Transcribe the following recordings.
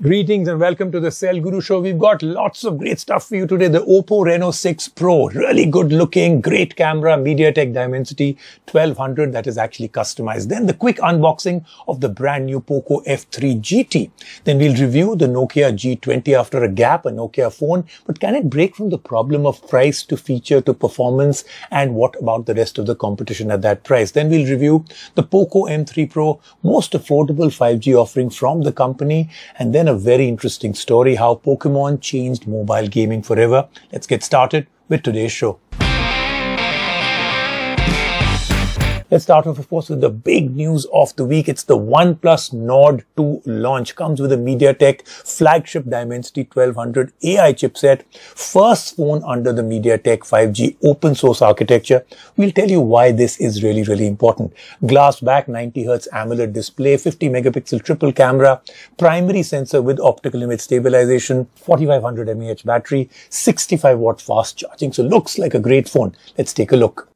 Greetings and welcome to the Cell Guru Show. We've got lots of great stuff for you today. The Oppo Reno 6 Pro, really good looking, great camera, MediaTek Dimensity 1200 that is actually customized. Then the quick unboxing of the brand new Poco F3 GT. Then we'll review the Nokia G20 after a gap, a Nokia phone. But can it break from the problem of price to feature to performance? And what about the rest of the competition at that price? Then we'll review the Poco M3 Pro, most affordable 5G offering from the company. And then a very interesting story how Pokemon changed mobile gaming forever. Let's get started with today's show. Let's start off, of course, with the big news of the week. It's the OnePlus Nord 2 launch. Comes with a MediaTek flagship Dimensity 1200 AI chipset. First phone under the MediaTek 5G open source architecture. We'll tell you why this is really, really important. Glass back 90 Hz AMOLED display, 50 megapixel triple camera, primary sensor with optical image stabilization, 4500 mAh battery, 65 watt fast charging. So looks like a great phone. Let's take a look.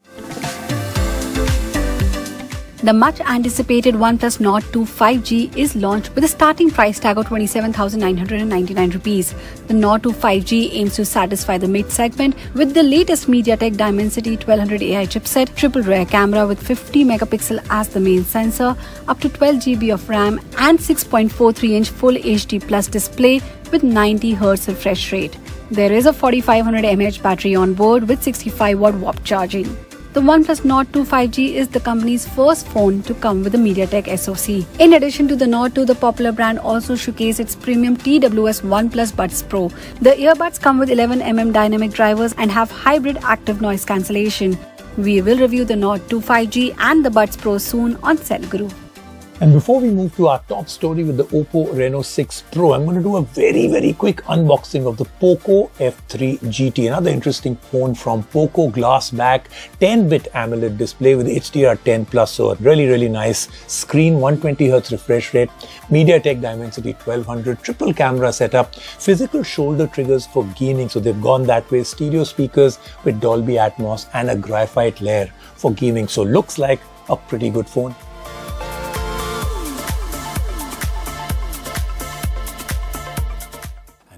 The much anticipated OnePlus Nord 2 5G is launched with a starting price tag of 27,999 rupees. The Nord 2 5G aims to satisfy the mid segment with the latest MediaTek Dimensity 1200 AI chipset, triple rear camera with 50 megapixel as the main sensor, up to 12 GB of RAM and 6.43 inch full HD plus display with 90 Hz refresh rate. There is a 4500 mAh battery on board with 65 watt warp charging. The OnePlus Nord 2 5G is the company's first phone to come with a MediaTek SoC. In addition to the Nord 2, the popular brand also showcased its premium TWS OnePlus Buds Pro. The earbuds come with 11mm dynamic drivers and have hybrid active noise cancellation. We will review the Nord 2 5G and the Buds Pro soon on Cell. And before we move to our top story with the Oppo Reno 6 Pro, I'm going to do a very, very quick unboxing of the Poco F3 GT, another interesting phone from Poco glass back, 10-bit AMOLED display with HDR10 Plus, so a really, really nice screen, 120Hz refresh rate, MediaTek Dimensity 1200, triple camera setup, physical shoulder triggers for gaming, so they've gone that way, stereo speakers with Dolby Atmos and a graphite layer for gaming, so looks like a pretty good phone.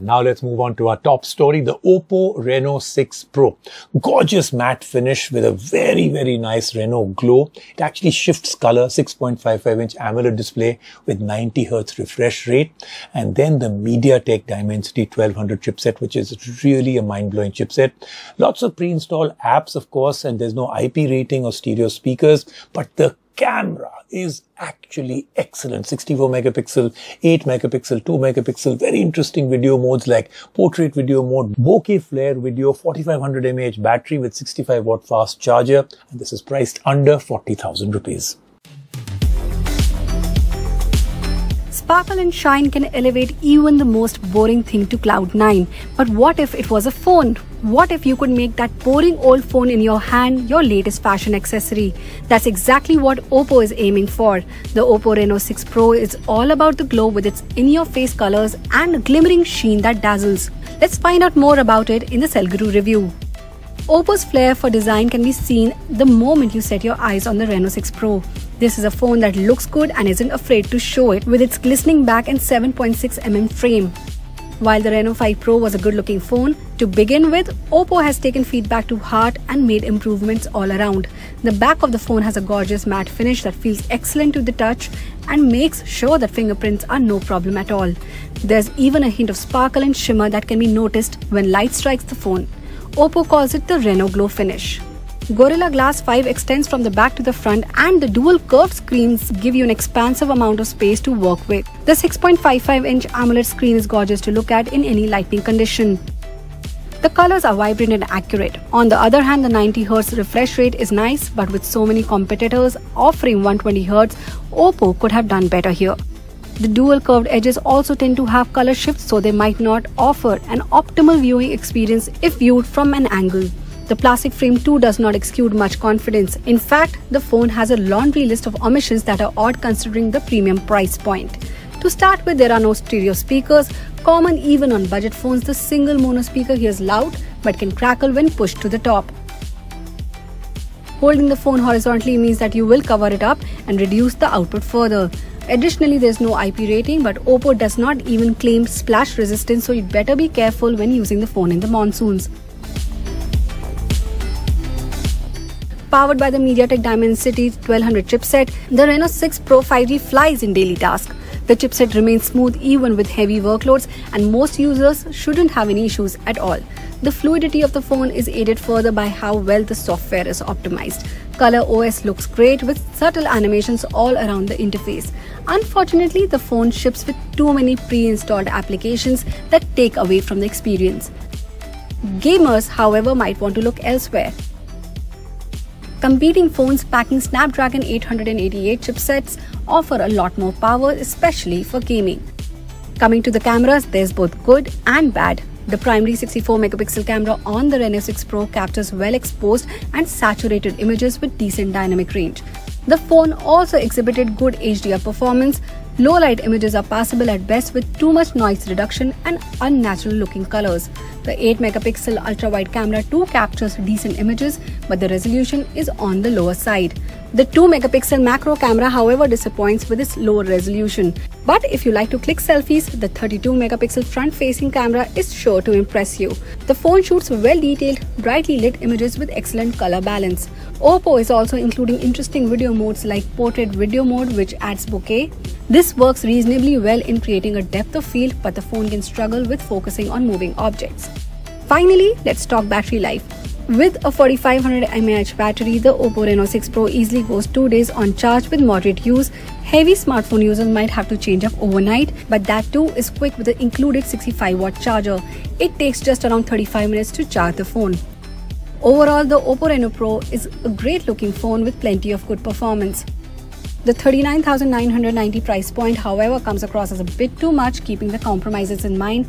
Now let's move on to our top story, the Oppo Reno 6 Pro. Gorgeous matte finish with a very, very nice Reno glow. It actually shifts color, 6.55 inch AMOLED display with 90 Hz refresh rate. And then the MediaTek Dimensity 1200 chipset, which is really a mind-blowing chipset. Lots of pre-installed apps, of course, and there's no IP rating or stereo speakers, but the camera is actually excellent 64 megapixel 8 megapixel 2 megapixel very interesting video modes like portrait video mode bokeh flare video 4500 mAh battery with 65 watt fast charger and this is priced under 40000 rupees Sparkle and shine can elevate even the most boring thing to cloud 9. But what if it was a phone? What if you could make that boring old phone in your hand your latest fashion accessory? That's exactly what Oppo is aiming for. The Oppo Reno 6 Pro is all about the glow with its in-your-face colors and glimmering sheen that dazzles. Let's find out more about it in the Cell Guru review. Oppo's flair for design can be seen the moment you set your eyes on the Reno 6 Pro. This is a phone that looks good and isn't afraid to show it with its glistening back and 7.6mm frame. While the Reno 5 Pro was a good looking phone, to begin with, Oppo has taken feedback to heart and made improvements all around. The back of the phone has a gorgeous matte finish that feels excellent to the touch and makes sure that fingerprints are no problem at all. There's even a hint of sparkle and shimmer that can be noticed when light strikes the phone. Oppo calls it the Reno Glow finish. Gorilla Glass 5 extends from the back to the front and the dual curved screens give you an expansive amount of space to work with. The 6.55 inch AMOLED screen is gorgeous to look at in any lighting condition. The colors are vibrant and accurate. On the other hand, the 90Hz refresh rate is nice, but with so many competitors offering 120Hz, Oppo could have done better here. The dual curved edges also tend to have color shifts so they might not offer an optimal viewing experience if viewed from an angle. The plastic frame too does not exude much confidence. In fact, the phone has a laundry list of omissions that are odd considering the premium price point. To start with, there are no stereo speakers. Common even on budget phones, the single mono speaker hears loud but can crackle when pushed to the top. Holding the phone horizontally means that you will cover it up and reduce the output further. Additionally, there's no IP rating, but Oppo does not even claim splash resistance, so you'd better be careful when using the phone in the monsoons. Powered by the MediaTek Dimensity 1200 chipset, the Reno 6 Pro 5G flies in daily tasks. The chipset remains smooth even with heavy workloads, and most users shouldn't have any issues at all. The fluidity of the phone is aided further by how well the software is optimized. Color OS looks great with subtle animations all around the interface. Unfortunately, the phone ships with too many pre installed applications that take away from the experience. Gamers, however, might want to look elsewhere. Competing phones packing Snapdragon 888 chipsets offer a lot more power, especially for gaming. Coming to the cameras, there's both good and bad. The primary 64 megapixel camera on the Reno 6 Pro captures well exposed and saturated images with decent dynamic range. The phone also exhibited good HDR performance. Low light images are passable at best with too much noise reduction and unnatural looking colors. The 8 megapixel ultra wide camera too captures decent images, but the resolution is on the lower side. The 2 megapixel macro camera, however, disappoints with its lower resolution. But if you like to click selfies, the 32 megapixel front facing camera is sure to impress you. The phone shoots well detailed, brightly lit images with excellent color balance. Oppo is also including interesting video modes like portrait video mode, which adds bokeh. This works reasonably well in creating a depth of field, but the phone can struggle with focusing on moving objects. Finally, let's talk battery life. With a 4500 mAh battery, the Oppo Reno 6 Pro easily goes 2 days on charge with moderate use. Heavy smartphone users might have to change up overnight, but that too is quick with the included 65 watt charger. It takes just around 35 minutes to charge the phone. Overall, the Oppo Reno Pro is a great looking phone with plenty of good performance. The 39,990 price point, however, comes across as a bit too much, keeping the compromises in mind.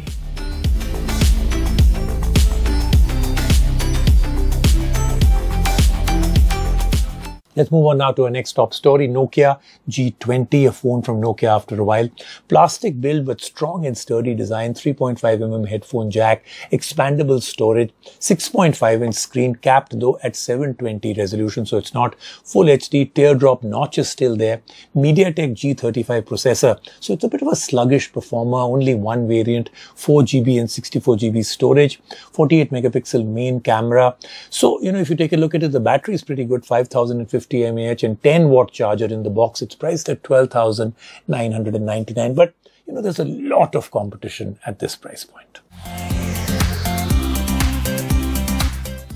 Let's move on now to our next top story. Nokia G20, a phone from Nokia after a while. Plastic build but strong and sturdy design, 3.5mm headphone jack, expandable storage, 6.5 inch screen capped though at 720 resolution. So it's not full HD. Teardrop notch is still there. MediaTek G35 processor. So it's a bit of a sluggish performer. Only one variant, 4GB and 64GB storage, 48 megapixel main camera. So, you know, if you take a look at it, the battery is pretty good, 5050 50 mAh and 10 watt charger in the box. It's priced at 12,999. But, you know, there's a lot of competition at this price point.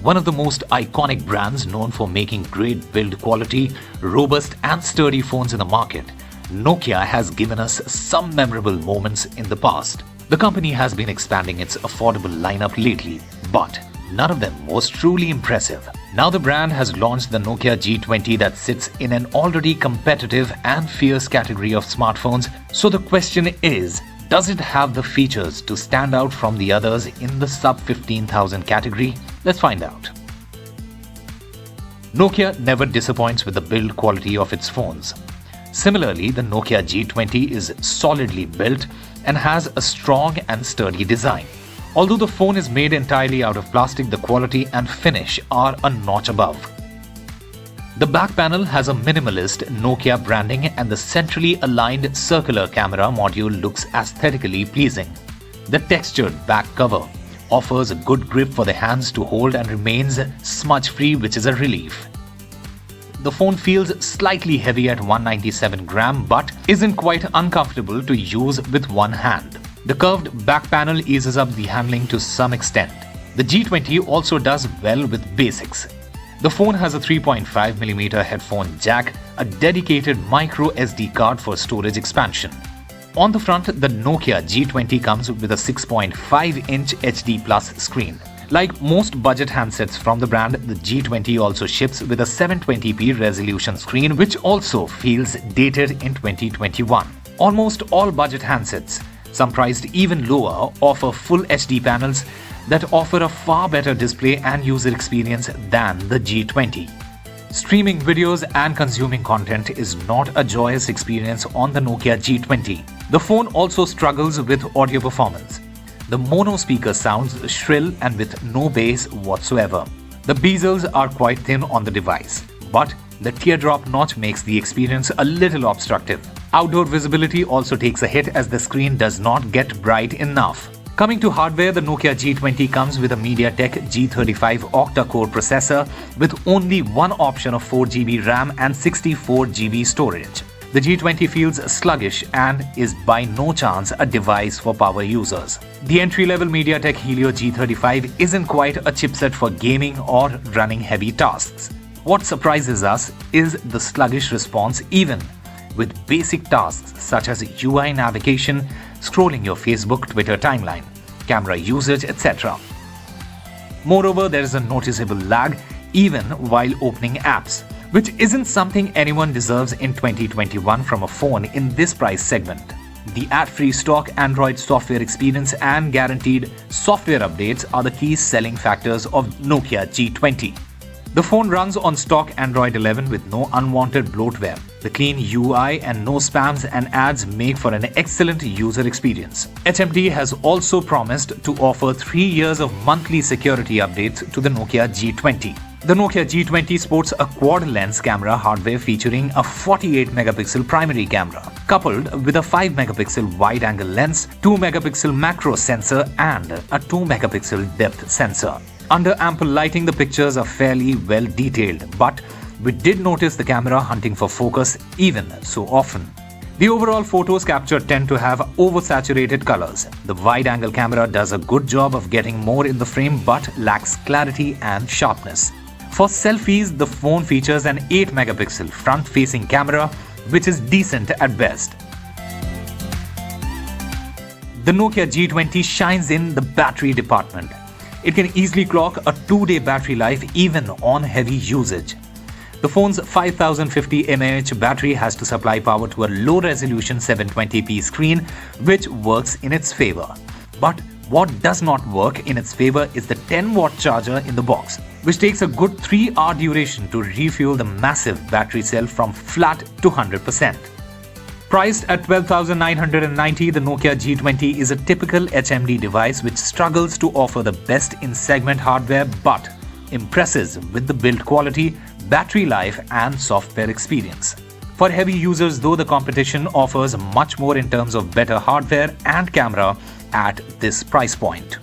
One of the most iconic brands known for making great build quality, robust and sturdy phones in the market, Nokia has given us some memorable moments in the past. The company has been expanding its affordable lineup lately, but none of them was truly impressive. Now the brand has launched the Nokia G20 that sits in an already competitive and fierce category of smartphones. So the question is, does it have the features to stand out from the others in the sub 15,000 category? Let's find out. Nokia never disappoints with the build quality of its phones. Similarly, the Nokia G20 is solidly built and has a strong and sturdy design. Although the phone is made entirely out of plastic, the quality and finish are a notch above. The back panel has a minimalist Nokia branding and the centrally aligned circular camera module looks aesthetically pleasing. The textured back cover offers a good grip for the hands to hold and remains smudge free which is a relief. The phone feels slightly heavy at 197 gram but isn't quite uncomfortable to use with one hand. The curved back panel eases up the handling to some extent. The G20 also does well with basics. The phone has a 3.5mm headphone jack, a dedicated micro SD card for storage expansion. On the front, the Nokia G20 comes with a 6.5-inch HD Plus screen. Like most budget handsets from the brand, the G20 also ships with a 720p resolution screen which also feels dated in 2021. Almost all budget handsets some priced even lower offer full HD panels that offer a far better display and user experience than the G20. Streaming videos and consuming content is not a joyous experience on the Nokia G20. The phone also struggles with audio performance. The mono speaker sounds shrill and with no bass whatsoever. The bezels are quite thin on the device, but the teardrop notch makes the experience a little obstructive. Outdoor visibility also takes a hit as the screen does not get bright enough. Coming to hardware, the Nokia G20 comes with a MediaTek G35 octa-core processor with only one option of 4GB RAM and 64GB storage. The G20 feels sluggish and is by no chance a device for power users. The entry-level MediaTek Helio G35 isn't quite a chipset for gaming or running heavy tasks. What surprises us is the sluggish response even with basic tasks such as UI navigation, scrolling your Facebook, Twitter timeline, camera usage, etc. Moreover, there is a noticeable lag even while opening apps, which isn't something anyone deserves in 2021 from a phone in this price segment. The ad-free stock Android software experience and guaranteed software updates are the key selling factors of Nokia G20. The phone runs on stock Android 11 with no unwanted bloatware. The clean UI and no spams and ads make for an excellent user experience. HMD has also promised to offer 3 years of monthly security updates to the Nokia G20. The Nokia G20 sports a quad lens camera hardware featuring a 48 megapixel primary camera, coupled with a 5 megapixel wide angle lens, 2 megapixel macro sensor, and a 2 megapixel depth sensor. Under ample lighting, the pictures are fairly well detailed, but we did notice the camera hunting for focus even so often. The overall photos captured tend to have oversaturated colors. The wide angle camera does a good job of getting more in the frame but lacks clarity and sharpness. For selfies, the phone features an 8 megapixel front facing camera, which is decent at best. The Nokia G20 shines in the battery department. It can easily clock a 2-day battery life even on heavy usage. The phone's 5050 mAh battery has to supply power to a low-resolution 720p screen, which works in its favor. But what does not work in its favor is the 10-watt charger in the box, which takes a good 3-hour duration to refuel the massive battery cell from flat to 100%. Priced at 12,990, the Nokia G20 is a typical HMD device which struggles to offer the best in segment hardware but impresses with the build quality, battery life, and software experience. For heavy users, though, the competition offers much more in terms of better hardware and camera at this price point.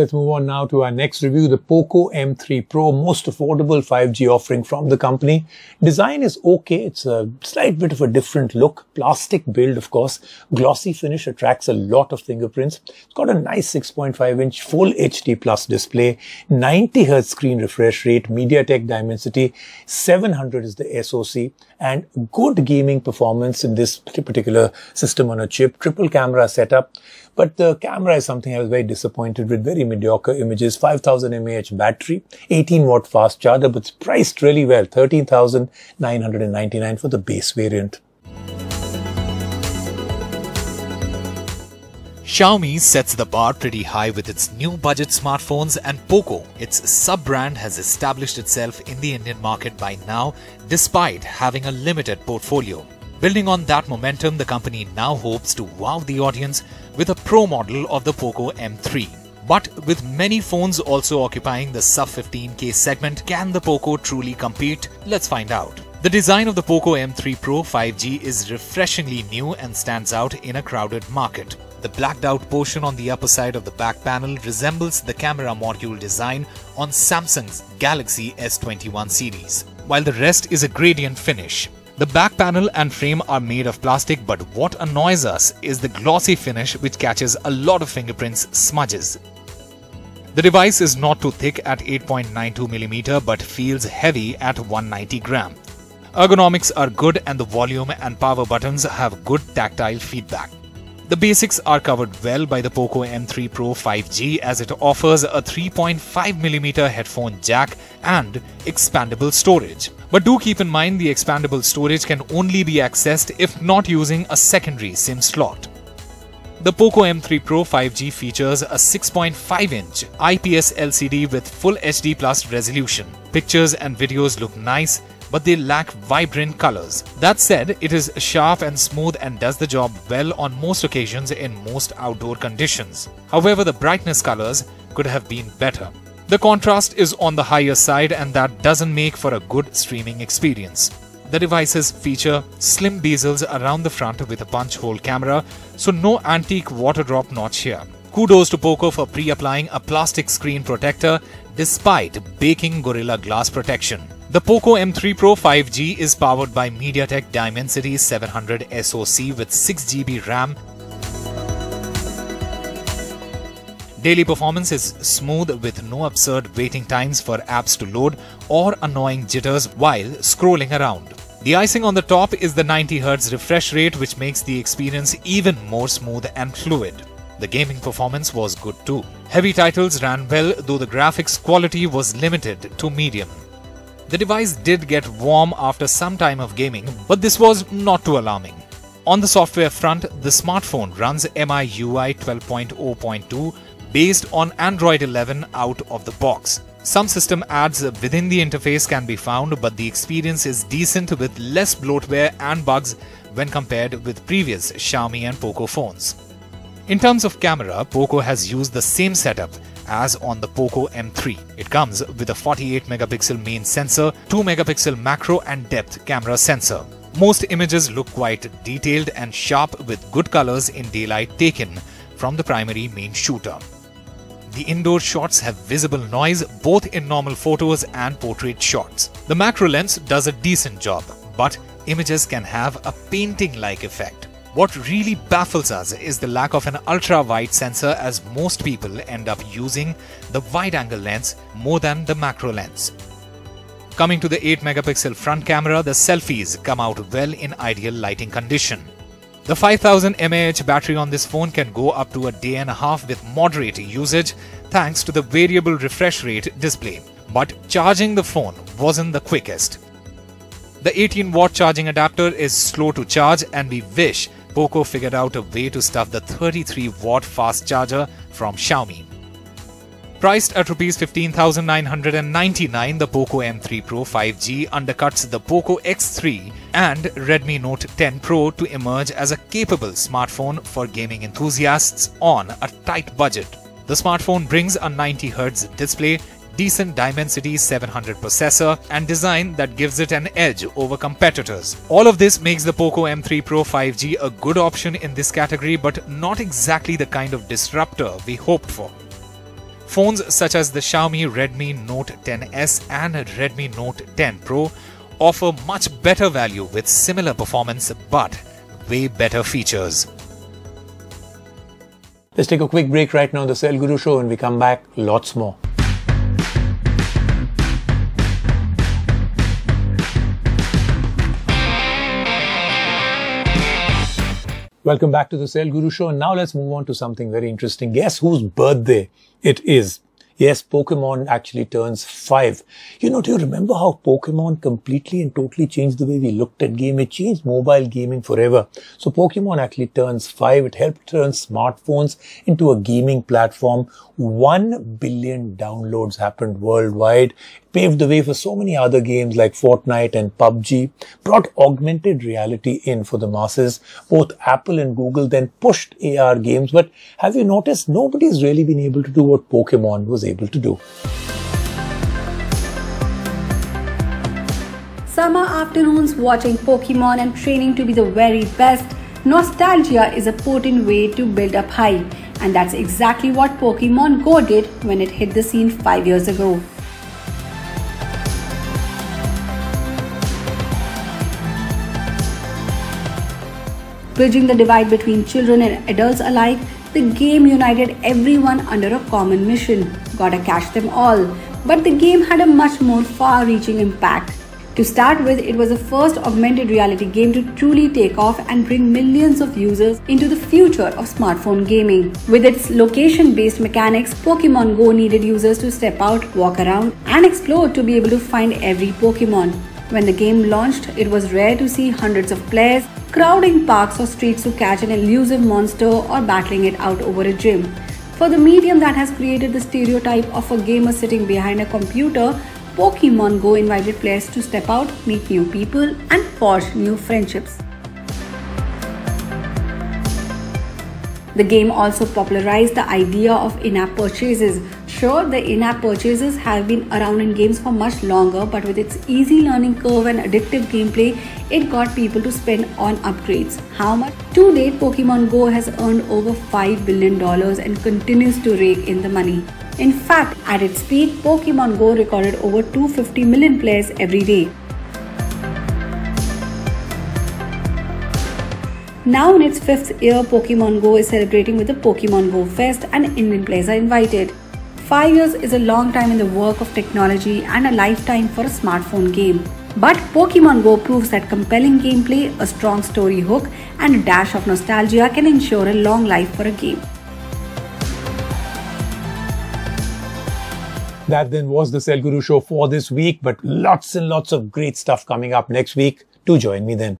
Let's move on now to our next review, the POCO M3 Pro, most affordable 5G offering from the company. Design is okay. It's a slight bit of a different look. Plastic build, of course. Glossy finish attracts a lot of fingerprints. It's got a nice 6.5 inch full HD plus display, 90 Hz screen refresh rate, MediaTek Dimensity, 700 is the SoC, and good gaming performance in this particular system on a chip. Triple camera setup. But the camera is something I was very disappointed with. Very mediocre images. 5000 mAh battery, 18 watt fast charger, but it's priced really well. 13,999 for the base variant. Xiaomi sets the bar pretty high with its new budget smartphones and POCO, its sub-brand has established itself in the Indian market by now despite having a limited portfolio. Building on that momentum, the company now hopes to wow the audience with a pro model of the POCO M3. But with many phones also occupying the sub 15k segment, can the POCO truly compete? Let's find out. The design of the POCO M3 Pro 5G is refreshingly new and stands out in a crowded market. The blacked out portion on the upper side of the back panel resembles the camera module design on Samsung's Galaxy S21 series, while the rest is a gradient finish. The back panel and frame are made of plastic but what annoys us is the glossy finish which catches a lot of fingerprints smudges. The device is not too thick at 8.92mm but feels heavy at 190 gram. Ergonomics are good and the volume and power buttons have good tactile feedback. The basics are covered well by the POCO M3 Pro 5G as it offers a 3.5mm headphone jack and expandable storage. But do keep in mind the expandable storage can only be accessed if not using a secondary SIM slot. The POCO M3 Pro 5G features a 6.5-inch IPS LCD with full HD plus resolution. Pictures and videos look nice, but they lack vibrant colors. That said, it is sharp and smooth and does the job well on most occasions in most outdoor conditions. However, the brightness colors could have been better. The contrast is on the higher side and that doesn't make for a good streaming experience. The devices feature slim bezels around the front with a punch hole camera, so no antique water drop notch here. Kudos to Poco for pre-applying a plastic screen protector despite baking Gorilla Glass protection. The Poco M3 Pro 5G is powered by MediaTek Dimensity 700 SoC with 6GB RAM. Daily performance is smooth with no absurd waiting times for apps to load or annoying jitters while scrolling around. The icing on the top is the 90Hz refresh rate which makes the experience even more smooth and fluid. The gaming performance was good too. Heavy titles ran well though the graphics quality was limited to medium. The device did get warm after some time of gaming, but this was not too alarming. On the software front, the smartphone runs MIUI 12.0.2 based on Android 11 out of the box. Some system ads within the interface can be found, but the experience is decent with less bloatware and bugs when compared with previous Xiaomi and Poco phones. In terms of camera, Poco has used the same setup as on the Poco M3. It comes with a 48 megapixel main sensor, 2 megapixel macro and depth camera sensor. Most images look quite detailed and sharp with good colors in daylight taken from the primary main shooter. The indoor shots have visible noise both in normal photos and portrait shots. The macro lens does a decent job, but images can have a painting-like effect. What really baffles us is the lack of an ultra-wide sensor as most people end up using the wide-angle lens more than the macro lens. Coming to the 8 megapixel front camera, the selfies come out well in ideal lighting condition. The 5000 mAh battery on this phone can go up to a day and a half with moderate usage thanks to the variable refresh rate display. But charging the phone wasn't the quickest. The 18 watt charging adapter is slow to charge and we wish Poco figured out a way to stuff the 33 watt fast charger from Xiaomi. Priced at Rs 15,999, the Poco M3 Pro 5G undercuts the Poco X3 and Redmi Note 10 Pro to emerge as a capable smartphone for gaming enthusiasts on a tight budget. The smartphone brings a 90Hz display, decent Dimensity 700 processor, and design that gives it an edge over competitors. All of this makes the Poco M3 Pro 5G a good option in this category, but not exactly the kind of disruptor we hoped for. Phones such as the Xiaomi Redmi Note 10S and Redmi Note 10 Pro offer much better value with similar performance but way better features. Let's take a quick break right now on the Cell Guru Show. and we come back, lots more. Welcome back to the Cell Guru Show. And now let's move on to something very interesting. Guess whose birthday it is? Yes, Pokemon actually turns five. You know, do you remember how Pokemon completely and totally changed the way we looked at game? It changed mobile gaming forever. So Pokemon actually turns five. It helped turn smartphones into a gaming platform. One billion downloads happened worldwide It paved the way for so many other games like Fortnite and PUBG, brought augmented reality in for the masses. Both Apple and Google then pushed AR games, but have you noticed nobody's really been able to do what Pokemon was able to do? Summer afternoons watching Pokemon and training to be the very best. Nostalgia is a potent way to build up hype, and that's exactly what Pokemon Go did when it hit the scene 5 years ago. Bridging the divide between children and adults alike, the game united everyone under a common mission gotta catch them all. But the game had a much more far reaching impact. To start with, it was the first augmented reality game to truly take off and bring millions of users into the future of smartphone gaming. With its location based mechanics, Pokemon Go needed users to step out, walk around, and explore to be able to find every Pokemon. When the game launched, it was rare to see hundreds of players crowding parks or streets to catch an elusive monster or battling it out over a gym. For the medium that has created the stereotype of a gamer sitting behind a computer, Pokemon Go invited players to step out, meet new people, and forge new friendships. The game also popularized the idea of in app purchases, Sure, the in app purchases have been around in games for much longer, but with its easy learning curve and addictive gameplay, it got people to spend on upgrades. How much? To date, Pokemon Go has earned over $5 billion and continues to rake in the money. In fact, at its peak, Pokemon Go recorded over 250 million players every day. Now in its fifth year, Pokemon Go is celebrating with the Pokemon Go Fest and Indian players are invited. Five years is a long time in the work of technology and a lifetime for a smartphone game. But Pokemon Go proves that compelling gameplay, a strong story hook, and a dash of nostalgia can ensure a long life for a game. That then was the Cell Guru show for this week, but lots and lots of great stuff coming up next week. Do join me then.